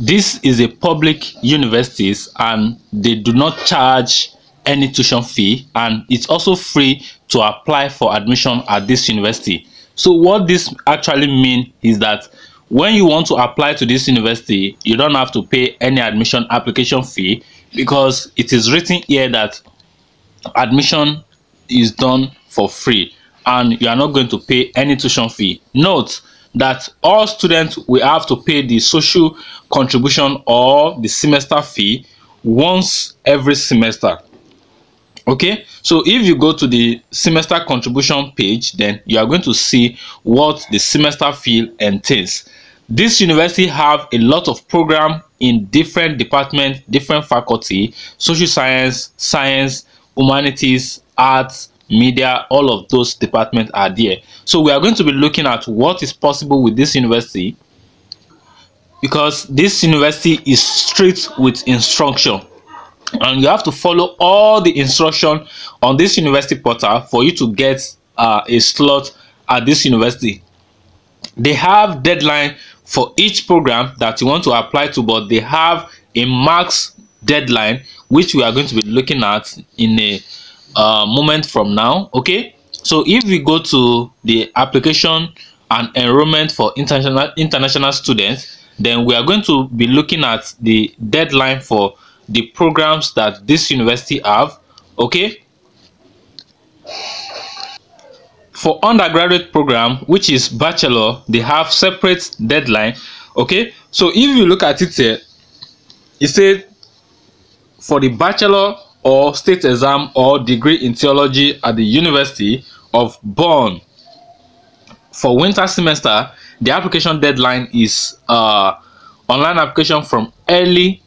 this is a public universities and they do not charge any tuition fee and it's also free to apply for admission at this university. So what this actually mean is that when you want to apply to this university you don't have to pay any admission application fee because it is written here that admission is done for free and you are not going to pay any tuition fee. Note that all students will have to pay the social contribution or the semester fee once every semester. Okay? So if you go to the semester contribution page then you are going to see what the semester fee entails. This university have a lot of program in different departments different faculty social science science humanities arts media all of those departments are there. So we are going to be looking at what is possible with this university because this university is strict with instruction. And you have to follow all the instruction on this university portal for you to get uh, a slot at this university. They have deadline for each program that you want to apply to but they have a max deadline which we are going to be looking at in a uh, moment from now okay? So if we go to the application and enrollment for international international students then we are going to be looking at the deadline for the programs that this university have okay? For undergraduate program which is bachelor they have separate deadline okay? So if you look at it here it said for the bachelor or state exam or degree in theology at the university of bonn. For winter semester the application deadline is uh online application from early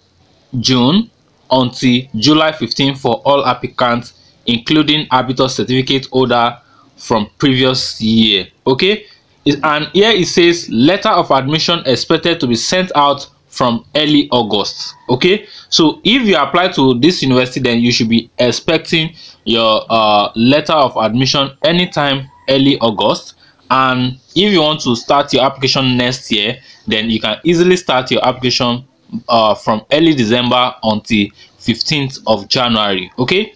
june until july 15 for all applicants including habitus certificate holder from previous year. Okay? And here it says letter of admission expected to be sent out from early august okay? So if you apply to this university then you should be expecting your uh, letter of admission anytime early august. And if you want to start your application next year then you can easily start your application uh, from early december until 15th of january okay?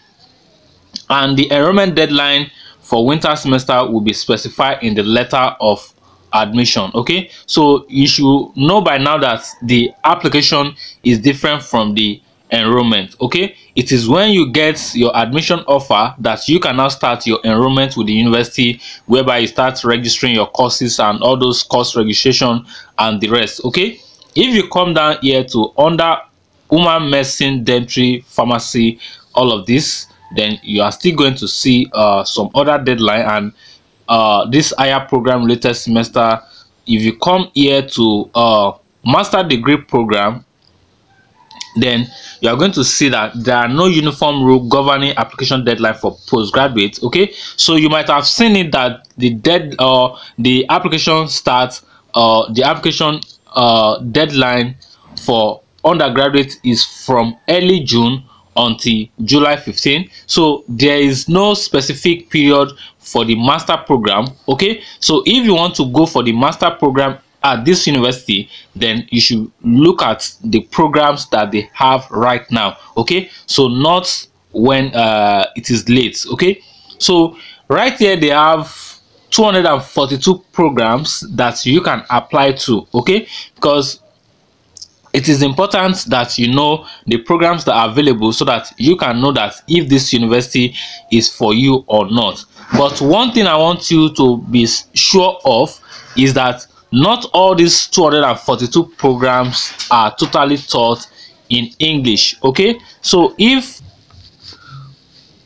And the enrollment deadline for winter semester will be specified in the letter of admission okay? So you should know by now that the application is different from the enrollment okay? It is when you get your admission offer that you can now start your enrollment with the university whereby you start registering your courses and all those course registration and the rest okay? If you come down here to under human medicine dentistry pharmacy all of this then you are still going to see uh, some other deadline and uh, this higher program related semester if you come here to uh, master degree program then you are going to see that there are no uniform rule governing application deadline for postgraduates okay? So you might have seen it that the dead or uh, the application starts uh the application uh deadline for undergraduate is from early june until July 15 so there is no specific period for the master program okay? So if you want to go for the master program at this university then you should look at the programs that they have right now okay? So not when uh, it is late okay? So right here they have 242 programs that you can apply to okay? Because it is important that you know the programs that are available so that you can know that if this university is for you or not. But one thing i want you to be sure of is that not all these 242 programs are totally taught in english okay? So if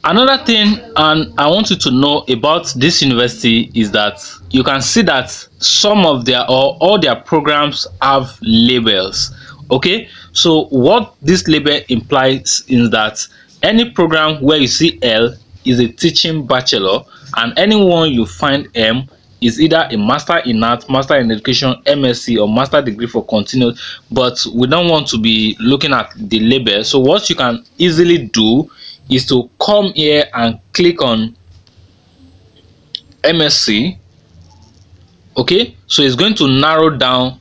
another thing and i want you to know about this university is that you can see that some of their or all their programs have labels okay? So what this label implies is that any program where you see l is a teaching bachelor and anyone you find m is either a master in art master in education msc or master degree for continuous but we don't want to be looking at the label. So what you can easily do is to come here and click on msc okay? So it's going to narrow down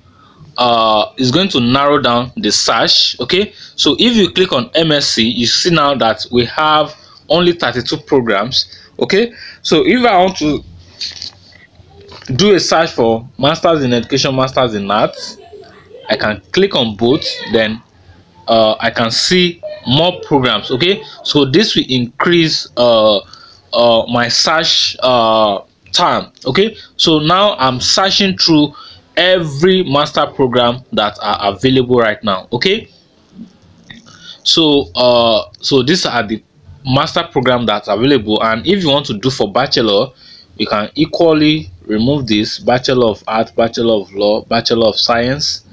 uh is going to narrow down the search okay? So if you click on msc you see now that we have only 32 programs okay? So if i want to do a search for masters in education masters in arts i can click on both then uh, i can see more programs okay? So this will increase uh, uh, my search uh, time okay? So now i'm searching through every master program that are available right now okay? So uh so these are the master program that's available and if you want to do for bachelor you can equally remove this bachelor of art bachelor of law bachelor of science.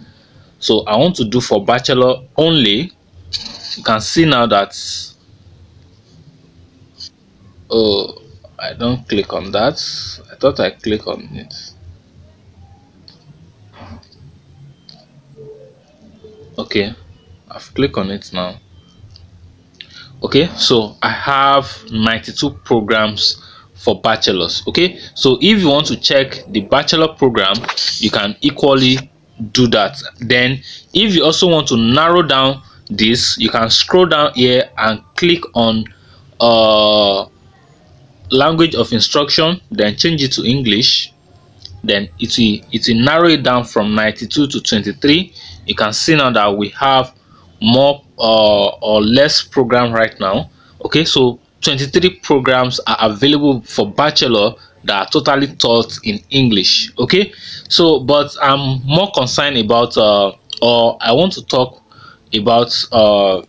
So i want to do for bachelor only. You can see now that oh i don't click on that. I thought i click on it okay i've clicked on it now. Okay so i have 92 programs for bachelors. Okay so if you want to check the bachelor program you can equally do that. Then if you also want to narrow down this you can scroll down here and click on uh language of instruction then change it to english. Then it will it will narrow it down from 92 to 23 you can see now that we have more uh, or less program right now. Okay so 23 programs are available for bachelor that are totally taught in english. Okay so but i'm more concerned about uh, or i want to talk about uh,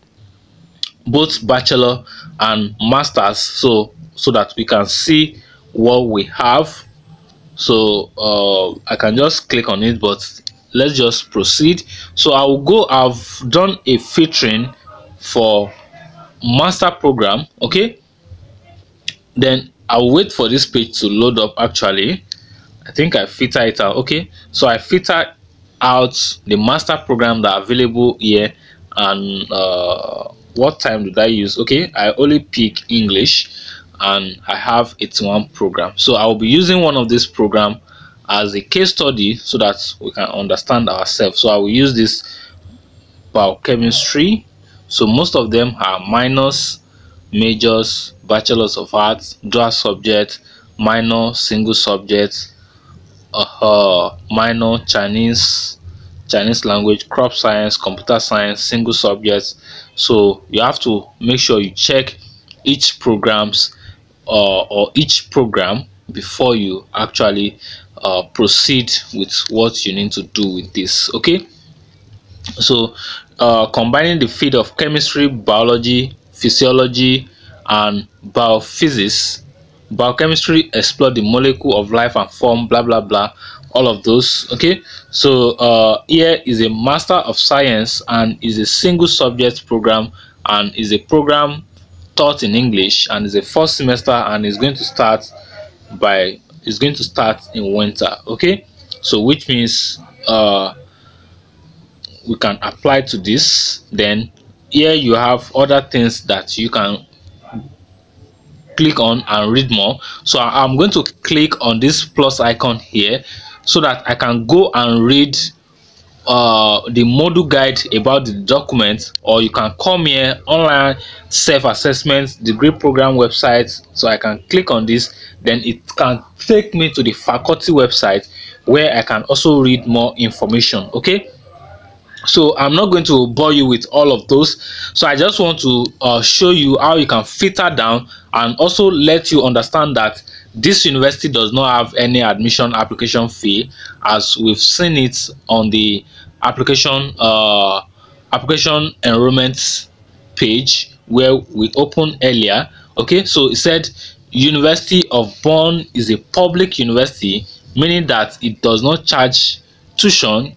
both bachelor and masters so so that we can see what we have. So uh, i can just click on it but let's just proceed. So i will go i've done a filtering for master program okay? Then i'll wait for this page to load up actually. I think i filter it out okay? So i filter out the master program that are available here and uh, what time did i use okay? I only pick english and i have 81 program. So i will be using one of this program as a case study so that we can understand ourselves. So i will use this biochemistry. So most of them are minors majors bachelors of arts dual subject minor single subject uh, minor chinese chinese language crop science computer science single subjects. So you have to make sure you check each programs uh, or each program before you actually uh, proceed with what you need to do with this okay? So uh, combining the field of chemistry biology physiology and biophysics biochemistry explore the molecule of life and form blah blah blah all of those okay? So uh, here is a master of science and is a single subject program and is a program taught in english and is a first semester and is going to start by is going to start in winter okay? So which means uh we can apply to this. Then here you have other things that you can click on and read more. So i'm going to click on this plus icon here so that i can go and read uh, the module guide about the document or you can come here online self-assessment degree program website so i can click on this. Then it can take me to the faculty website where i can also read more information okay? So i'm not going to bore you with all of those. So i just want to uh, show you how you can filter down and also let you understand that this university does not have any admission application fee as we've seen it on the application uh, application enrollment page where we opened earlier. Okay so it said university of bonn is a public university meaning that it does not charge tuition.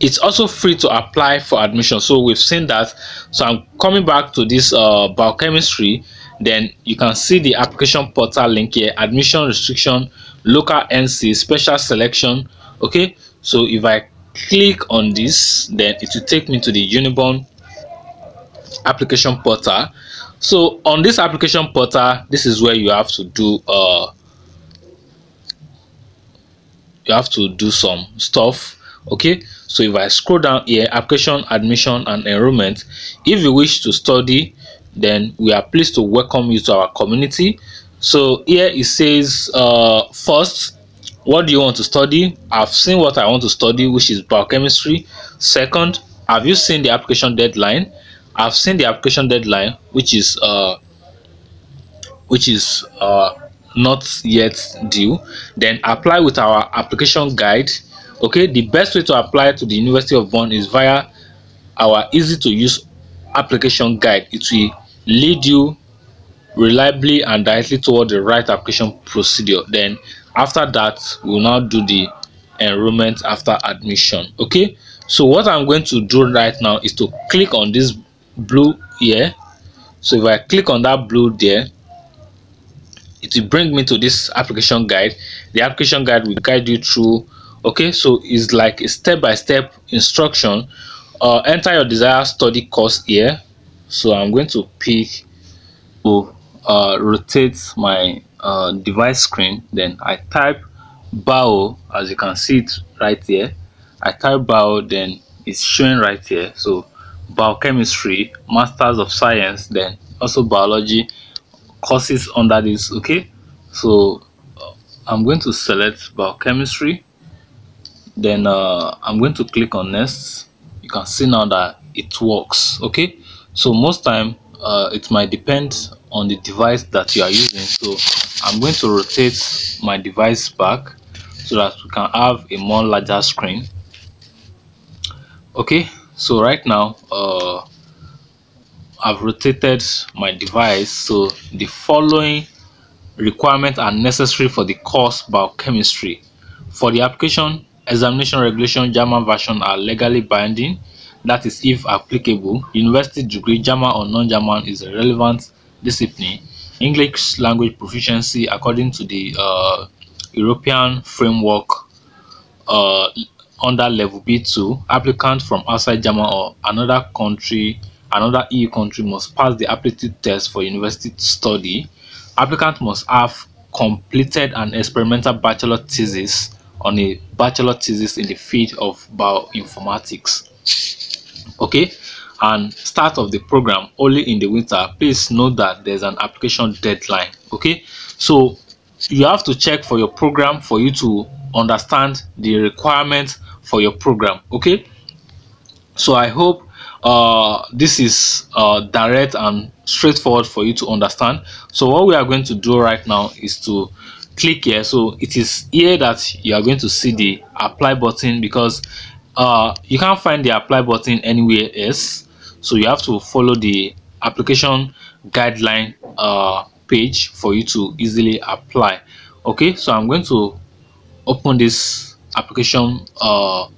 It's also free to apply for admission. So we've seen that. So i'm coming back to this uh, biochemistry then you can see the application portal link here admission restriction local nc special selection okay? So if i click on this then it will take me to the unibond application portal. So on this application portal this is where you have to do uh you have to do some stuff okay? So if i scroll down here application admission and enrollment if you wish to study then we are pleased to welcome you to our community. So here it says uh first what do you want to study? I've seen what i want to study which is biochemistry. Second have you seen the application deadline? I've seen the application deadline which is uh which is uh not yet due. Then apply with our application guide. Okay the best way to apply to the university of bonn is via our easy to use application guide. It will lead you reliably and directly toward the right application procedure. Then after that we'll now do the enrollment after admission okay? So what i'm going to do right now is to click on this blue here. So if i click on that blue there it will bring me to this application guide. The application guide will guide you through okay? So it's like a step-by-step -step instruction. Uh, enter your desired study course here so i'm going to pick to uh, rotate my uh, device screen. Then i type bio as you can see it right here. I type bio then it's showing right here. So biochemistry masters of science then also biology courses under this okay? So uh, i'm going to select biochemistry then uh, i'm going to click on next. You can see now that it works okay so most time uh, it might depend on the device that you are using. So i'm going to rotate my device back so that we can have a more larger screen. Okay so right now uh, I've rotated my device. So the following requirements are necessary for the course biochemistry. For the application, examination regulation German version are legally binding, that is if applicable. University degree German or non-German is a relevant discipline. English language proficiency according to the uh, European framework uh, under level B2, applicant from outside German or another country another EU country must pass the aptitude test for university study. Applicant must have completed an experimental bachelor thesis on a bachelor thesis in the field of bioinformatics. Okay, and start of the program only in the winter. Please note that there's an application deadline. Okay, so you have to check for your program for you to understand the requirements for your program. Okay, so I hope uh, this is uh, direct and straightforward for you to understand so what we are going to do right now is to click here so it is here that you are going to see the apply button because uh, you can't find the apply button anywhere else so you have to follow the application guideline uh, page for you to easily apply. Okay so i'm going to open this application uh,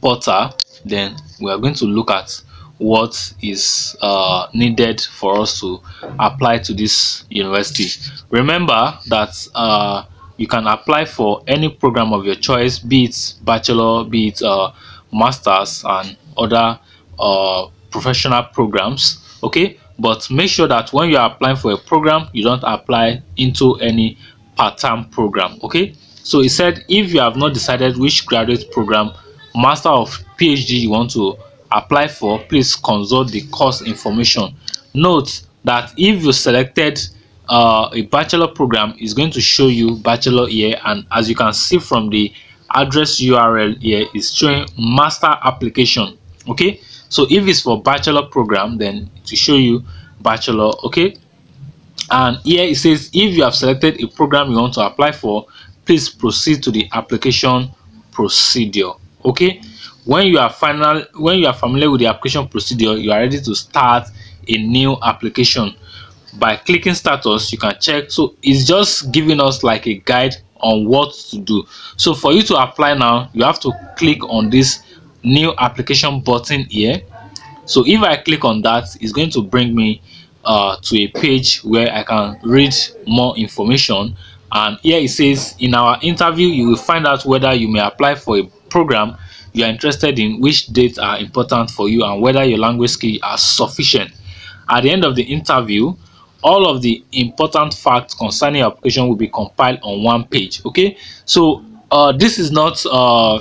portal. Then we are going to look at what is uh, needed for us to apply to this university. Remember that uh, you can apply for any program of your choice be it bachelor be it uh, masters and other uh, professional programs okay? But make sure that when you are applying for a program you don't apply into any part-time program okay? So he said if you have not decided which graduate program master of phd you want to apply for please consult the course information. Note that if you selected uh, a bachelor program is going to show you bachelor here and as you can see from the address url here is showing master application okay? So if it's for bachelor program then to show you bachelor okay? And here it says if you have selected a program you want to apply for please proceed to the application procedure okay? When you are final when you are familiar with the application procedure you are ready to start a new application by clicking status you can check. So it's just giving us like a guide on what to do. So for you to apply now you have to click on this new application button here. So if i click on that it's going to bring me uh, to a page where i can read more information. And here it says in our interview you will find out whether you may apply for a program you are interested in which dates are important for you and whether your language skills are sufficient. At the end of the interview all of the important facts concerning your application will be compiled on one page okay? So uh, this is not uh,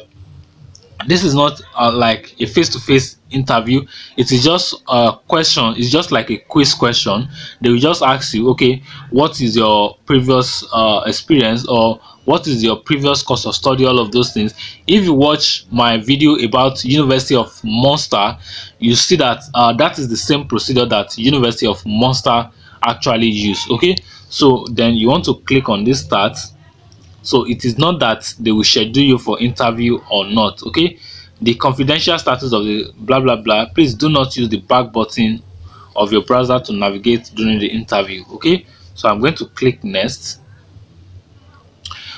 this is not uh, like a face-to-face interview. It is just a question it's just like a quiz question. They will just ask you okay what is your previous uh, experience or what is your previous course of study all of those things. If you watch my video about university of munster you see that uh, that is the same procedure that university of munster actually use okay? So then you want to click on this start. So it is not that they will schedule you for interview or not okay? The confidential status of the blah blah blah please do not use the back button of your browser to navigate during the interview okay? So i'm going to click next.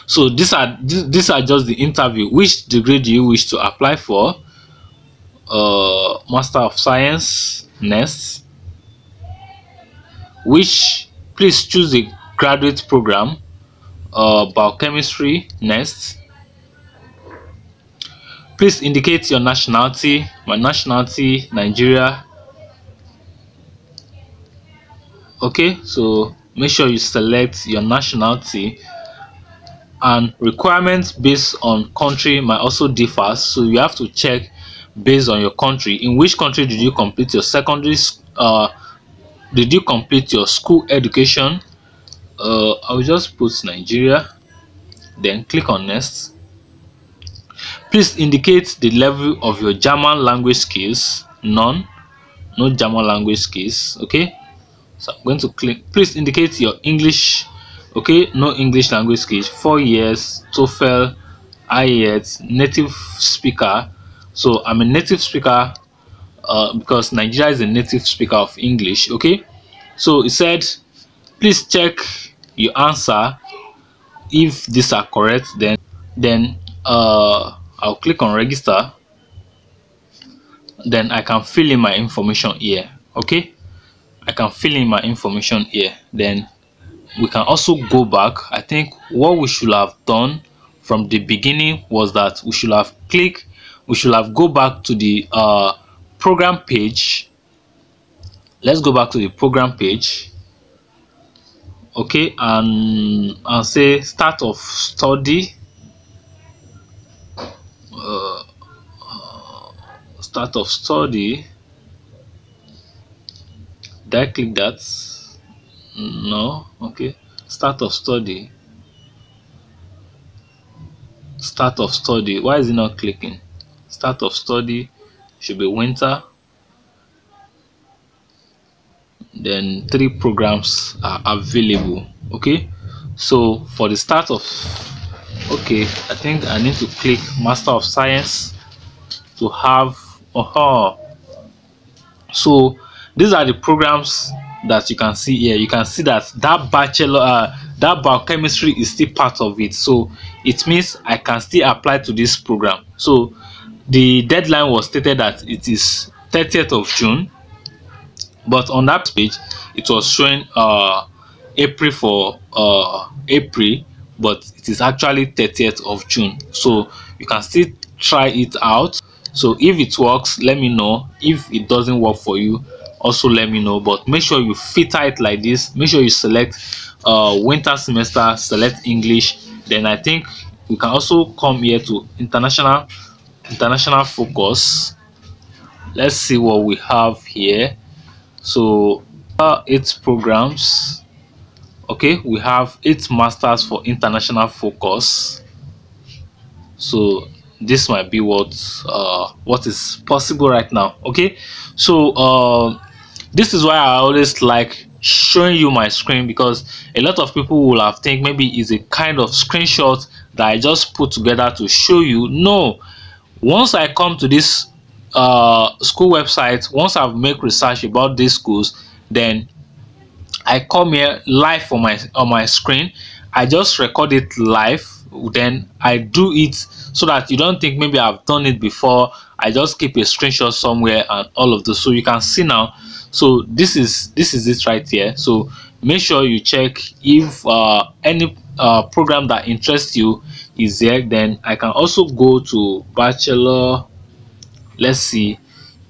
So these are these are just the interview. Which degree do you wish to apply for? Uh master of science next which please choose the graduate program uh, biochemistry next. Please indicate your nationality my nationality nigeria. Okay so make sure you select your nationality. And requirements based on country might also differ so you have to check based on your country. In which country did you complete your secondary uh did you complete your school education? Uh i'll just put nigeria then click on next. Please indicate the level of your german language skills. None. No german language skills okay? So i'm going to click please indicate your english okay? No english language skills. Four years toefl ielts native speaker. So i'm a native speaker uh, because nigeria is a native speaker of english okay? So it said please check your answer. If these are correct then then uh i'll click on register. Then i can fill in my information here okay? I can fill in my information here. Then we can also go back. I think what we should have done from the beginning was that we should have clicked we should have go back to the uh, program page. Let's go back to the program page. Okay and and say start of study. Uh, start of study. Did i click that. No okay. Start of study. Start of study. Why is it not clicking? Start of study should be winter. Then three programs are available okay? So for the start of okay i think i need to click master of science to have uh -huh. so these are the programs that you can see here. You can see that that bachelor uh, that biochemistry is still part of it. So it means i can still apply to this program. So the deadline was stated that it is 30th of june but on that page it was showing uh april for uh april but it is actually 30th of june. So you can still try it out. So if it works let me know. If it doesn't work for you also let me know. But make sure you filter it like this. Make sure you select uh winter semester select english. Then i think we can also come here to international international focus. Let's see what we have here. So uh, eight programs. Okay we have eight masters for international focus. So this might be what uh what is possible right now. Okay so uh this is why i always like showing you my screen because a lot of people will have think maybe it's a kind of screenshot that i just put together to show you. No once i come to this uh school website once i've make research about these schools then i come here live on my on my screen. I just record it live then i do it so that you don't think maybe i've done it before. I just keep a screenshot somewhere and all of this so you can see now. So this is this is it right here. So make sure you check if uh, any uh, program that interests you is there then I can also go to bachelor. Let's see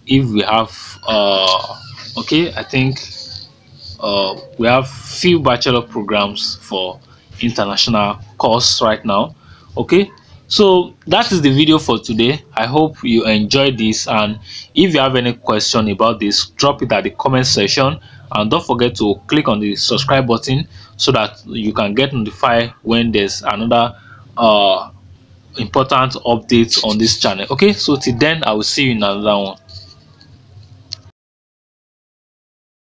if we have uh, okay I think uh, we have few bachelor programs for international course right now okay? So that is the video for today. I hope you enjoyed this and if you have any question about this drop it at the comment section. And don't forget to click on the subscribe button so that you can get notified when there's another uh important updates on this channel. Okay so till then i will see you in another one.